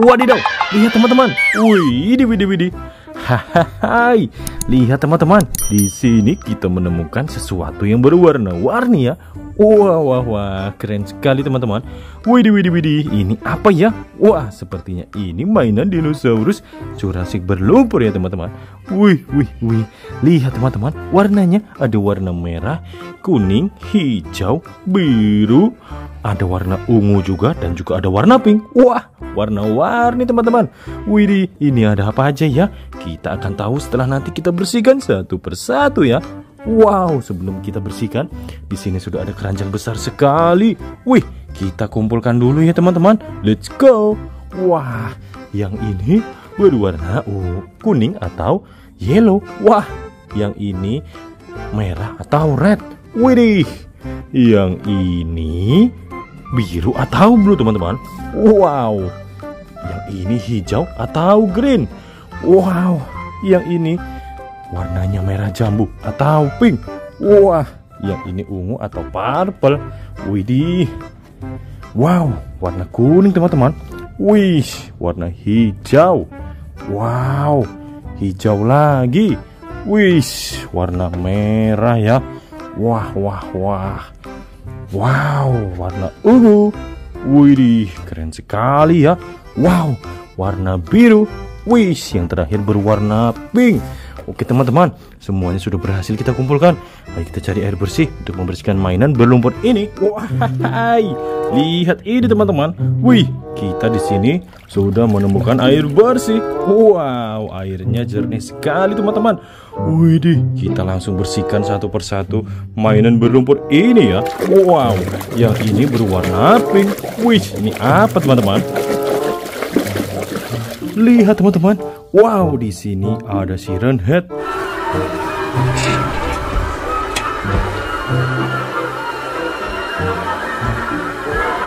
Wadidaw, lihat teman-teman. Wih, widih, widih, widih. Hahaha, lihat teman-teman. Di sini kita menemukan sesuatu yang berwarna-warni ya. Wah, wah, wah, keren sekali teman-teman. Widih, widih, widih, ini apa ya? Wah, sepertinya ini mainan dinosaurus Jurassic berlumpur ya teman-teman. Wih, wih, wih, lihat teman-teman, warnanya ada warna merah, kuning, hijau, biru, ada warna ungu juga dan juga ada warna pink. Wah, warna-warni teman-teman. Widih, ini ada apa aja ya? Kita akan tahu setelah nanti kita bersihkan satu persatu ya. Wow, sebelum kita bersihkan, di sini sudah ada keranjang besar sekali. Wih, kita kumpulkan dulu ya teman-teman. Let's go. Wah, yang ini berwarna uh, kuning atau yellow. Wah, yang ini merah atau red. Widih, yang ini biru atau blue teman-teman. Wow, yang ini hijau atau green. Wow, yang ini warnanya merah jambu atau pink. Wah, yang ini ungu atau purple. Widih. Wow, warna kuning teman-teman. Wih, warna hijau. Wow, hijau lagi. Wih, warna merah ya. Wah, wah, wah. Wow, warna ungu. Widih, keren sekali ya. Wow, warna biru. Wih, yang terakhir berwarna pink. Oke teman-teman, semuanya sudah berhasil kita kumpulkan. Ayo kita cari air bersih untuk membersihkan mainan berlumpur ini. Wah, lihat ini teman-teman. Wih, kita di sini sudah menemukan air bersih. Wow, airnya jernih sekali teman-teman. Wih, kita langsung bersihkan satu persatu mainan berlumpur ini ya. Wow, yang ini berwarna pink. Wih, ini apa teman-teman? Lihat teman-teman, wow di sini ada siren head.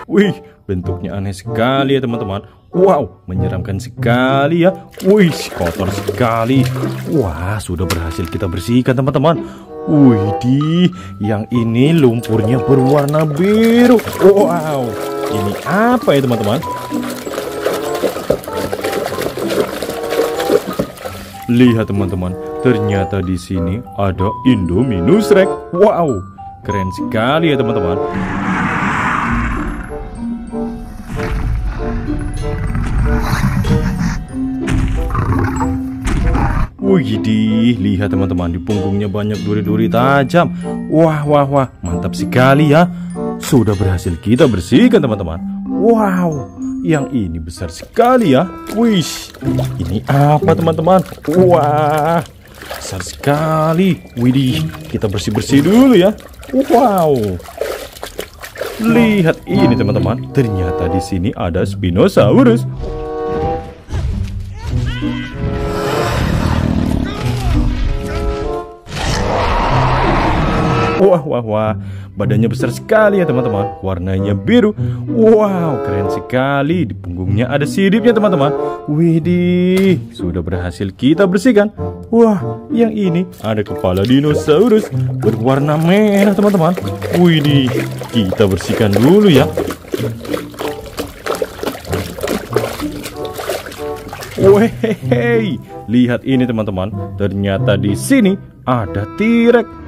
Wih, bentuknya aneh sekali ya teman-teman. Wow, menyeramkan sekali ya. Wih, kotor sekali. Wah, sudah berhasil kita bersihkan teman-teman. Wih, di yang ini lumpurnya berwarna biru. Wow, ini apa ya teman-teman? Lihat teman-teman, ternyata di sini ada Indominus Rex. Wow, keren sekali ya teman-teman. Wih, lihat teman-teman di punggungnya banyak duri-duri tajam. Wah, wah, wah, mantap sekali ya. Sudah berhasil kita bersihkan teman-teman. Wow, yang ini besar sekali ya. Wih, ini apa teman-teman? Wah, besar sekali. Widih, kita bersih-bersih dulu ya. Wow. Lihat ini teman-teman. Ternyata di sini ada Spinosaurus. Wah, wah, wah. Badannya besar sekali ya teman-teman. Warnanya biru. Wow, keren sekali. Di punggungnya ada siripnya teman-teman. Widih, sudah berhasil kita bersihkan. Wah, yang ini ada kepala dinosaurus berwarna merah teman-teman. Widih, kita bersihkan dulu ya. Wehehe, lihat ini teman-teman. Ternyata di sini ada T-Rex.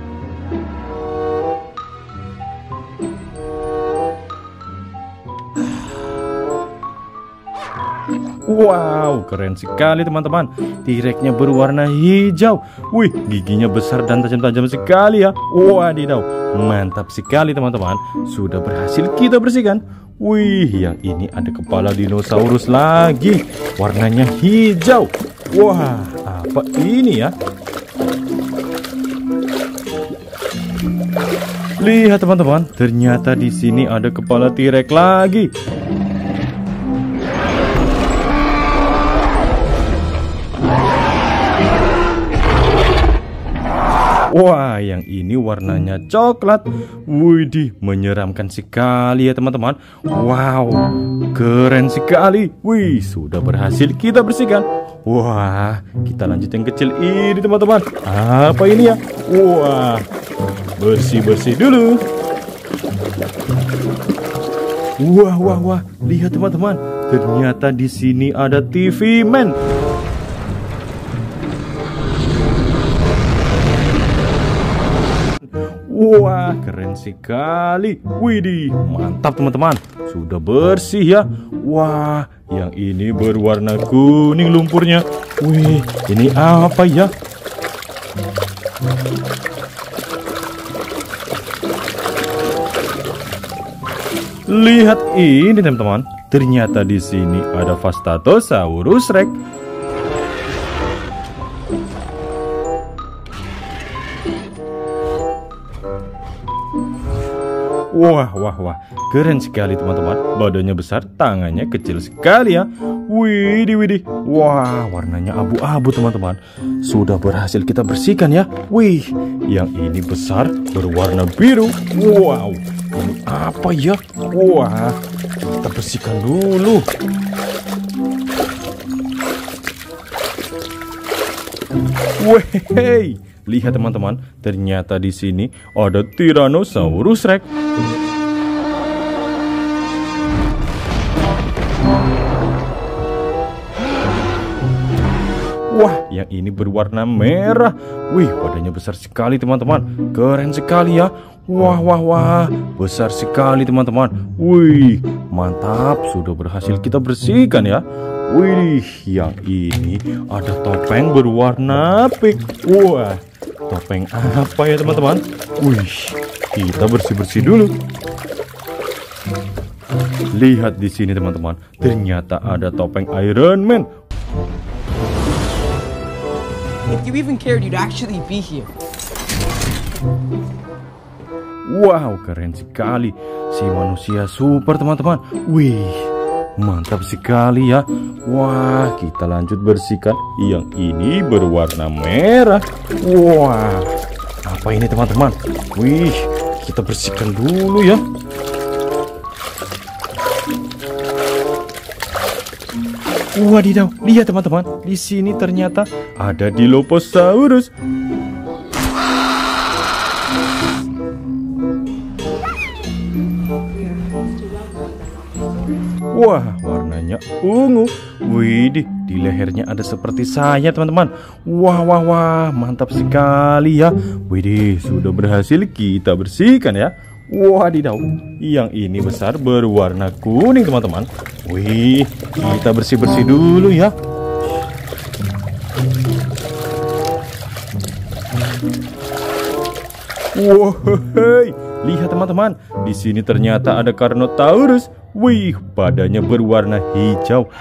Wow, keren sekali teman-teman. T-Rex-nya berwarna hijau. Wih, giginya besar dan tajam-tajam sekali ya. Wadidaw, mantap sekali teman-teman. Sudah berhasil kita bersihkan. Wih, yang ini ada kepala dinosaurus lagi. Warnanya hijau. Wah, apa ini ya? Lihat teman-teman, ternyata di sini ada kepala T-Rex lagi. Wah, yang ini warnanya coklat. Widih, menyeramkan sekali ya teman-teman. Wow, keren sekali. Wih, sudah berhasil kita bersihkan. Wah, kita lanjut yang kecil ini teman-teman. Apa ini ya? Wah, bersih-bersih dulu. Wah, wah, wah. Lihat teman-teman. ternyata di sini ada TV Man. Wah, keren sekali. Widih, mantap teman-teman. Sudah bersih ya. Wah, yang ini berwarna kuning lumpurnya. Wih, ini apa ya? Lihat ini teman-teman. Ternyata di sini ada Vastatosaurus Rex. Wah, wah, wah, keren sekali teman-teman. Badannya besar, tangannya kecil sekali ya. Widih, widih. Wah, warnanya abu-abu teman-teman. Sudah berhasil kita bersihkan ya. Wih, yang ini besar, berwarna biru. Wow, ini apa ya? Wah, kita bersihkan dulu. Wih, Lihat teman-teman, ternyata di sini ada Tyrannosaurus Rex. Wah, yang ini berwarna merah. Wih, badannya besar sekali teman-teman. Keren sekali ya. Wah, wah, wah. Besar sekali teman-teman. Wih, mantap. Sudah berhasil kita bersihkan ya. Wih, yang ini ada topeng berwarna pink. Wah, Topeng apa ya teman-teman? Wih, kita bersih-bersih dulu. Lihat di sini teman-teman, ternyata ada topeng Iron Man. If you even cared, you'd actually be here. Wow, keren sekali. Si manusia super teman-teman. Wih, Mantap sekali ya Wah kita lanjut bersihkan Yang ini berwarna merah Wah Apa ini teman-teman Wih kita bersihkan dulu ya Wadidaw, lihat teman-teman, di sini ternyata ada Dilophosaurus. Wah, warnanya ungu. Widih, di lehernya ada seperti saya, teman-teman. Wah, wah, wah, mantap sekali ya. Widih, sudah berhasil kita bersihkan ya. Wadidaw, yang ini besar berwarna kuning, teman-teman. Wih, kita bersih-bersih dulu ya. Wow, lihat teman-teman, di sini ternyata ada Carnotaurus. Wih, badannya berwarna hijau.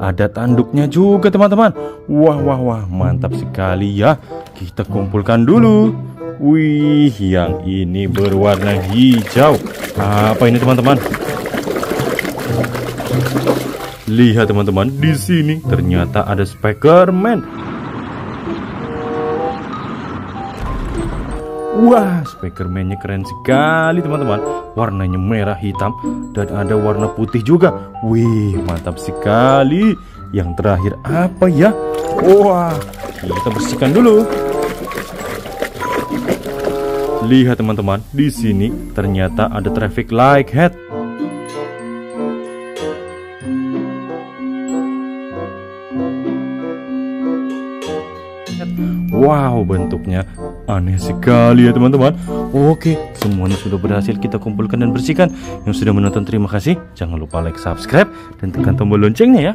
Ada tanduknya juga teman-teman. Wah wah wah mantap sekali ya. Kita kumpulkan dulu. Wih yang ini berwarna hijau. Apa ini teman-teman? Lihat teman-teman di sini ternyata ada Spiderman Wah, Spiderman-nya keren sekali teman-teman. Warnanya merah hitam dan ada warna putih juga. Wih, mantap sekali. Yang terakhir apa ya? Wah, kita bersihkan dulu. Lihat teman-teman, di sini ternyata ada traffic light head. Wow, bentuknya aneh sekali ya teman-teman. Oke, semuanya sudah berhasil kita kumpulkan dan bersihkan. Yang sudah menonton terima kasih. Jangan lupa like, subscribe, dan tekan tombol loncengnya ya.